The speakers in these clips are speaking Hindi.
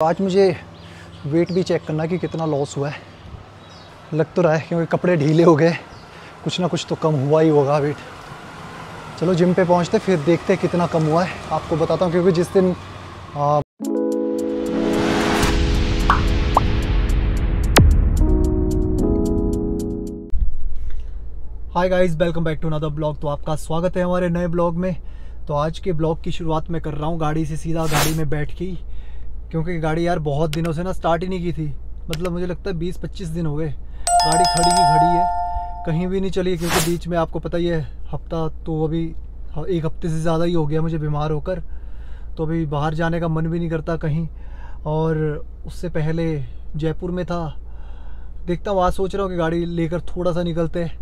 तो आज मुझे वेट भी चेक करना कि कितना लॉस हुआ है। लग तो रहा है क्योंकि कपड़े ढीले हो गए कुछ ना कुछ तो कम हुआ ही होगा वेट चलो जिम पे पहुँचते फिर देखते कितना कम हुआ है। आपको बताता हूँ क्योंकि जिस दिन आ, hi guys welcome back to another blog तो आपका स्वागत है हमारे नए ब्लॉग में। तो आज के ब्लॉग की शुरुआत मैं कर रहा हूँ गाड़ी से सीधा गाड़ी में बैठ के क्योंकि गाड़ी यार बहुत दिनों से ना स्टार्ट ही नहीं की थी। मतलब मुझे लगता है बीस पच्चीस दिन हो गए। गाड़ी खड़ी की खड़ी है। कहीं भी नहीं चली, क्योंकि बीच में आपको पता ही है, हफ़्ता तो अभी एक हफ़्ते से ज़्यादा ही हो गया मुझे बीमार होकर। तो अभी बाहर जाने का मन भी नहीं करता कहीं। और उससे पहले जयपुर में था। देखता हूँ, आज सोच रहा हूँ कि गाड़ी लेकर थोड़ा सा निकलते हैं।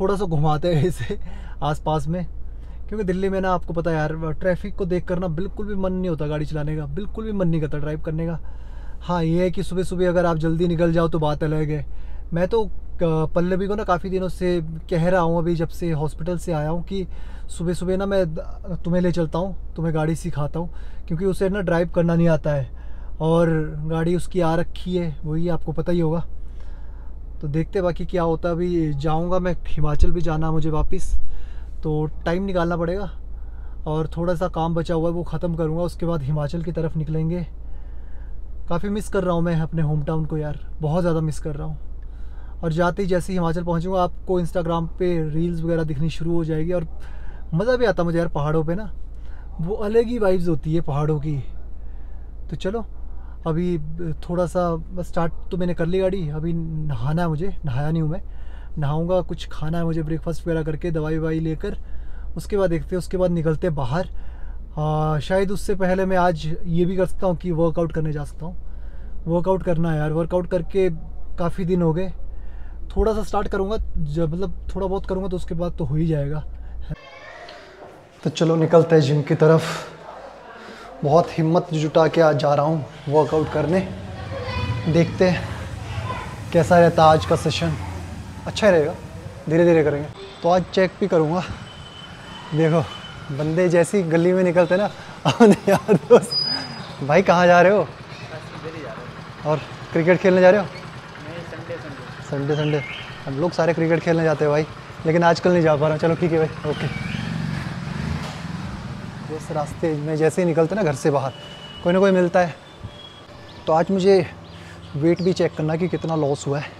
थोड़ा सा घुमाते हैं इसे आसपास में। क्योंकि दिल्ली में ना आपको पता है यार ट्रैफ़िक को देख कर ना बिल्कुल भी मन नहीं होता गाड़ी चलाने का, बिल्कुल भी मन नहीं करता ड्राइव करने का। हाँ ये है कि सुबह सुबह अगर आप जल्दी निकल जाओ तो बात अलग है। मैं तो पल्लवी को ना काफ़ी दिनों से कह रहा हूँ अभी जब से हॉस्पिटल से आया हूँ कि सुबह सुबह ना मैं तुम्हें ले चलता हूँ, तुम्हें गाड़ी सिखाता हूँ, क्योंकि उसे ना ड्राइव करना नहीं आता है। और गाड़ी उसकी आ रखी है, वही आपको पता ही होगा। तो देखते बाकी क्या होता है, अभी जाऊँगा मैं हिमाचल भी जाना मुझे वापस। तो टाइम निकालना पड़ेगा। और थोड़ा सा काम बचा हुआ है, वो ख़त्म करूँगा, उसके बाद हिमाचल की तरफ़ निकलेंगे। काफ़ी मिस कर रहा हूँ मैं अपने होम टाउन को यार, बहुत ज़्यादा मिस कर रहा हूँ। और जाते ही जैसे हिमाचल पहुँचूँगा, आपको इंस्टाग्राम पे रील्स वगैरह दिखनी शुरू हो जाएगी और मज़ा भी आता मुझे यार पहाड़ों पे ना। वो अलग ही वाइब्स होती है पहाड़ों की। तो चलो, अभी थोड़ा सा स्टार्ट तो मैंने कर ली गाड़ी, अभी नहाना है मुझे, नहाया नहीं हूँ मैं। नहाऊँगा कुछ खाना है मुझे ब्रेकफास्ट वगैरह करके दवाई ववाई लेकर उसके बाद देखते हैं उसके बाद निकलते बाहर। आ, शायद उससे पहले मैं आज ये भी कर सकता हूँ कि वर्कआउट करने जा सकता हूँ। वर्कआउट करना है यार वर्कआउट करके काफ़ी दिन हो गए। थोड़ा सा स्टार्ट करूँगा जब मतलब थोड़ा बहुत करूँगा तो उसके बाद तो हो ही जाएगा। तो चलो निकलते हैं जिम की तरफ़। बहुत हिम्मत जुटा के आज जा रहा हूँ वर्कआउट करने। देखते हैं कैसा रहता आज का सेशन अच्छा रहेगा। धीरे धीरे करेंगे। तो आज चेक भी करूँगा। देखो, बंदे जैसी गली में निकलते ना, अपने यार दोस्त। भाई, कहाँ जा रहे हो? और क्रिकेट खेलने जा रहे हो? संडे संडे हम लोग सारे क्रिकेट खेलने जाते हैं भाई, लेकिन आजकल नहीं जा पा रहा चलो, ठीक है भाई ओके इस रास्ते में जैसे ही निकलते ना, घर से बाहर, कोई ना कोई मिलता है। तो आज मुझे वेट भी चेक करना कि कितना लॉस हुआ है।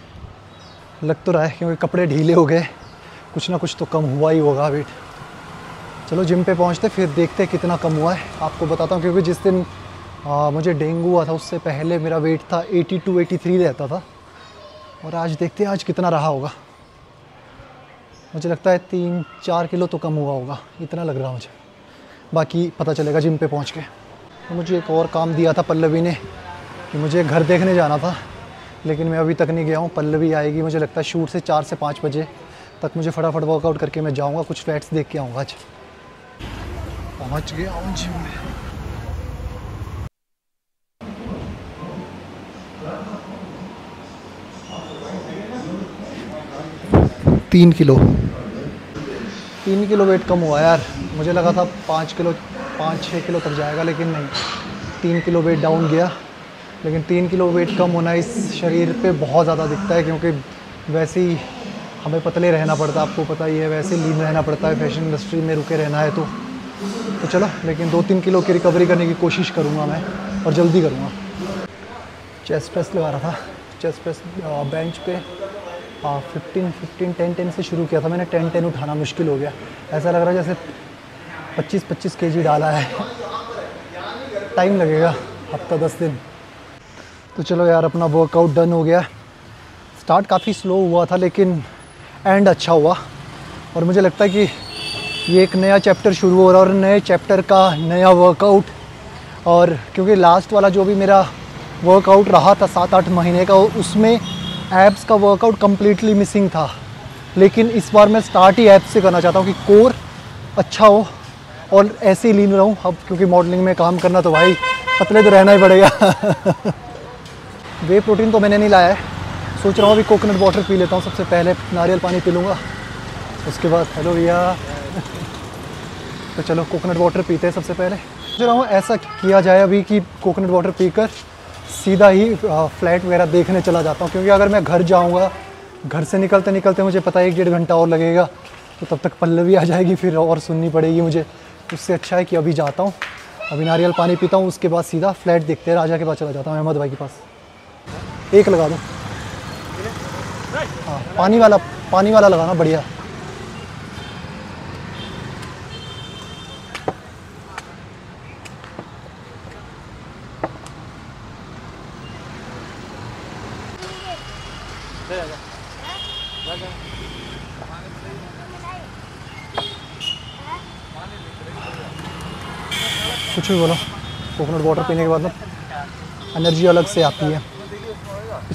लग तो रहा है क्योंकि कपड़े ढीले हो गए। कुछ ना कुछ तो कम हुआ ही होगा वेट चलो जिम पे पहुँचते फिर देखते कितना कम हुआ है। आपको बताता हूँ क्योंकि जिस दिन आ, मुझे डेंगू हुआ था उससे पहले मेरा वेट था 82 83 रहता था। और आज देखते हैं आज कितना रहा होगा। मुझे लगता है तीन चार किलो तो कम हुआ होगा। इतना लग रहा मुझे। बाकी पता चलेगा जिम पे पहुँच के। तो मुझे एक और काम दिया था पल्लवी ने कि मुझे घर देखने जाना था। लेकिन मैं अभी तक नहीं गया हूँ। पल्लवी आएगी, मुझे लगता है शूट से चार से पाँच बजे तक मुझे फटाफट वर्कआउट करके मैं जाऊँगा, कुछ फ्लैट्स देख के आऊँगा आज। पहुँच गया हूँ जिम में। तीन किलो। तीन किलो वेट कम हुआ यार। मुझे लगा था पाँच किलो, पाँच छः किलो तक जाएगा, लेकिन नहीं। तीन किलो वेट डाउन गया। लेकिन तीन किलो वेट कम होना इस शरीर पे बहुत ज़्यादा दिखता है क्योंकि वैसे ही हमें पतले रहना पड़ता है, आपको पता ही है, वैसे लीन रहना पड़ता है फ़ैशन इंडस्ट्री में रुके रहना है तो। तो चलो, लेकिन दो तीन किलो की रिकवरी करने की कोशिश करूँगा मैं और जल्दी करूँगा। चेस्ट प्रेस लगा रहा था। चेस्ट प्रेस बेंच पे फिफ्टीन फिफ्टीन टेन टेन से शुरू किया था मैंने। टेन टेन उठाना मुश्किल हो गया। ऐसा लग रहा है जैसे पच्चीस पच्चीस के जी डाला है। टाइम लगेगा, हफ़्ता दस दिन। तो चलो यार, अपना वर्कआउट डन हो गया। स्टार्ट काफ़ी स्लो हुआ था, लेकिन एंड अच्छा हुआ। और मुझे लगता है कि ये एक नया चैप्टर शुरू हो रहा है और नए चैप्टर का नया वर्कआउट और क्योंकि लास्ट वाला जो भी मेरा वर्कआउट रहा था सात आठ महीने का, उसमें एप्स का वर्कआउट कम्प्लीटली मिसिंग था। लेकिन इस बार मैं स्टार्ट ही ऐप्स से करना चाहता हूँ कि कोर अच्छा हो और ऐसे ही लीन रहूँ। अब क्योंकि मॉडलिंग में काम करना तो भाई, पतले तो रहना ही पड़ेगा। वे प्रोटीन तो मैंने नहीं लाया है। सोच रहा हूँ अभी कोकोनट वाटर पी लेता हूँ, सबसे पहले नारियल पानी पी लूँगा। उसके बाद हेलो भैया। तो चलो कोकोनट वाटर पीते हैं सबसे पहले। सोच रहा हूँ ऐसा किया जाए अभी कि कोकोनट वाटर पीकर सीधा ही फ्लैट वगैरह देखने चला जाता हूँ। क्योंकि अगर मैं घर जाऊँगा, घर से निकलते निकलते मुझे पता है एक डेढ़ घंटा और लगेगा। तो तब तक पल्लवी आ जाएगी, फिर और सुननी पड़ेगी मुझे। उससे अच्छा है कि अभी जाता हूँ। अभी नारियल पानी पीता हूँ, उसके बाद सीधा फ्लैट देखते हैं, राजा के पास चला जाता हूँ, अहमद भाई के पास। एक लगा दो। हाँ पानी वाला पानी वाला लगाना, बढ़िया। कुछ भी बोलो, कोकोनट वाटर पीने के बाद ना, एनर्जी अलग से आती है।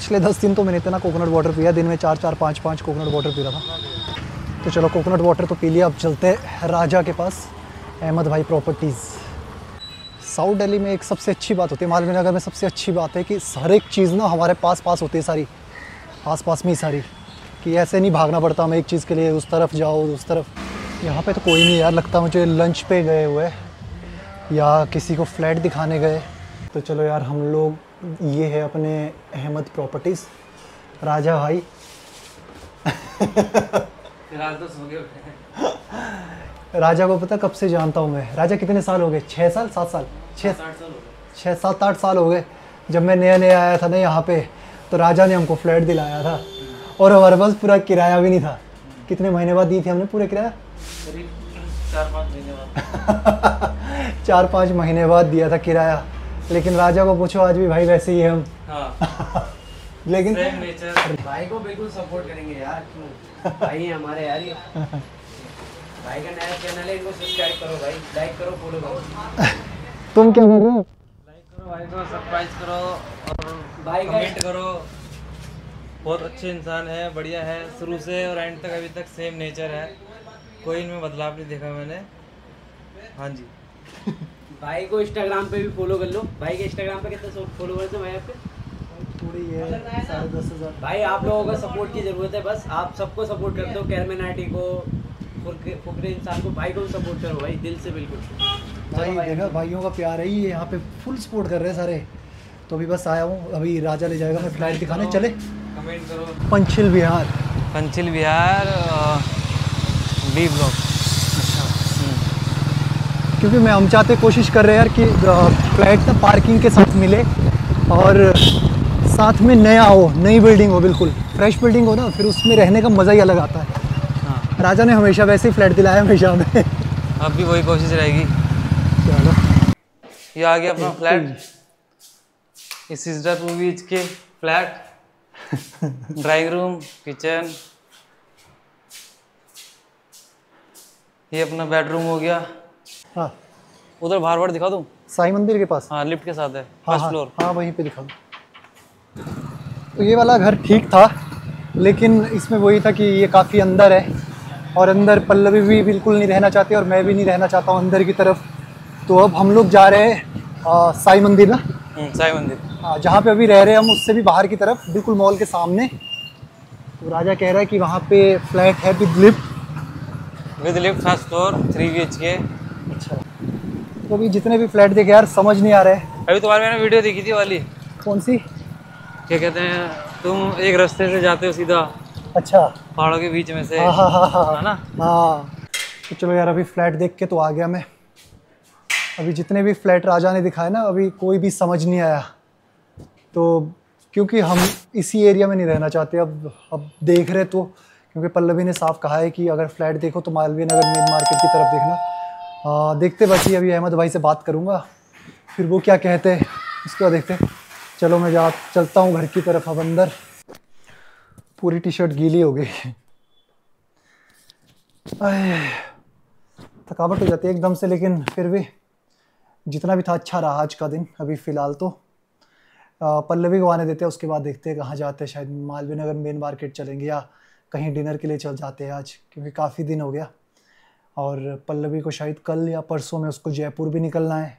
पिछले दस दिन तो मैंने इतना कोकोनट वाटर पिया, दिन में चार चार, पाँच पाँच कोकोनट वाटर पी रहा था। तो चलो कोकोनट वाटर तो पी लिया, अब चलते हैं राजा के पास, अहमद भाई प्रॉपर्टीज़ साउथ दिल्ली में एक सबसे अच्छी बात होती है, मालवीय नगर में सबसे अच्छी बात है कि हर एक चीज़ ना हमारे पास पास होती है सारी आस पास में ही सारी, कि ऐसे नहीं भागना पड़ता हमें एक चीज़ के लिए, उस तरफ़ जाओ, उस तरफ़। यहाँ पे तो कोई नहीं यार, लगता मुझे लंच पे गए हुए या किसी को फ्लैट दिखाने गए। तो चलो यार, हम लोग ये है अपने अहमद प्रॉपर्टीज़ राजा भाई। तो राजा को पता कब से जानता हूँ मैं। राजा कितने साल हो गए? छः साल? सात साल? छः साल छः सात आठ साल हो गए। जब मैं नया नया आया था ना यहाँ पे तो राजा ने हमको फ्लैट दिलाया था। और हमारे पास पूरा किराया भी नहीं था। कितने महीने बाद दी थी हमने पूरे किराया? चार पाँच महीने बाद। चार पाँच महीने बाद दिया था किराया। लेकिन राजा को पूछो आज भी भाई वैसे ही है हम। हाँ। लेकिन भाई को बिल्कुल सपोर्ट करेंगे यार भाई है हमारे यार ये भाई का नया चैनल है इनको सब्सक्राइब करो भाई। लाइक करो फॉलो करो। तुम क्या कर रहे हो? लाइक करो भाई को सब्सक्राइब करो और भाई का- कमेंट करो। बहुत अच्छे इंसान है बढ़िया है। शुरू से और एंड तक अभी तक सेम नेचर है। कोई इनमें बदलाव नहीं देखा मैंने। हाँ जी। भाई को इंस्टाग्राम पे भी फॉलो कर लो। भाई के इंस्टाग्राम पे कितने फॉलोवर्स हैं भाई आपके? थोड़ी है साढ़े दस हज़ार। भाई आप लोगों का सपोर्ट की ज़रूरत है बस। आप सबको सपोर्ट करते हो कैरमेनाटी को फुकरे फुकरे इंसान को। भाई को भी सपोर्ट करो भाई दिल से बिल्कुल। भाई देखा भाइयों का प्यार है ये यहाँ पे फुल सपोर्ट कर रहे हैं सारे। तो अभी बस आया हूँ अभी राजा ले जाएगा मैं फ़्लाइट दिखाने। चले। कमेंट करो। पंचिल बिहार पंचिल बिहार बी ब्लॉक क्योंकि मैं हम चाहते कोशिश कर रहे हैं यार कि फ्लैट ना पार्किंग के साथ मिले और साथ में नया हो नई बिल्डिंग हो बिल्कुल। फ्रेश बिल्डिंग हो ना फिर उसमें रहने का मज़ा ही अलग आता है। हाँ। राजा ने हमेशा वैसे ही फ्लैट दिलाया हमेशा हमें। अब भी वही कोशिश रहेगी। चलो। ये आ गया अपना फ्लैट। इस टू के फ्लैट। ड्राइंग रूम किचन ये अपना बेडरूम हो गया। हाँ। उधर बाहर बाहर दिखा दूँ? साई मंदिर के पास। हाँ लिफ्ट के साथ है हाँ फ़र्स्ट हाँ फ्लोर। हाँ वहीं पे दिखा दो। तो ये वाला घर ठीक था लेकिन इसमें वही था कि ये काफ़ी अंदर है और अंदर पल्लवी भी बिल्कुल नहीं रहना चाहती और मैं भी नहीं रहना चाहता हूँ अंदर की तरफ़। तो अब हम लोग जा रहे हैं आ, साई मंदिर ना? साई मंदिर। हाँ जहाँ पे अभी रह रहे हैं हम उससे भी बाहर की तरफ़ बिल्कुल मॉल के सामने। तो राजा कह रहा है कि वहाँ पे फ्लैट है with lift. With lift first floor three B H K. तो अभी जितने भी फ्लैट देखे यार समझ नहीं आ रहे। अभी तुम्हारी मैंने वीडियो देखी थी वाली। कौन सी? क्या कहते हैं तुम एक रास्ते से जाते हो सीधा अच्छा। पहाड़ों के बीच में से हाँ हाँ हाँ हाँ। है ना? हाँ। तो चलो यार अभी फ्लैट देख के तो आ गया मैं। अभी जितने भी फ्लैट राजा ने दिखाए ना अभी कोई भी समझ नहीं आया। तो क्योंकि हम इसी एरिया में नहीं रहना चाहते अब अब देख रहे तो क्योंकि पल्लवी ने साफ़ कहा है कि अगर फ्लैट देखो तो मालवीय नगर मेन मार्केट की तरफ़ देखना। आ, देखते बाकी अभी अहमद भाई से बात करूँगा। फिर वो क्या कहते हैं उसके बाद देखते चलो मैं जा चलता हूँ घर की तरफ़ अब अंदर। पूरी टी शर्ट गीली हो गई। थकावट हो जाती है एकदम से लेकिन फिर भी जितना भी था अच्छा रहा आज का दिन। अभी फ़िलहाल तो पल्लवी को आने देते हैं उसके बाद देखते हैं कहाँ जाते हैं। शायद मालवीय नगर मेन मार्केट चलेंगे या कहीं डिनर के लिए चल जाते हैं आज क्योंकि काफ़ी दिन हो गया। और पल्लवी को शायद कल या परसों में उसको जयपुर भी निकलना है।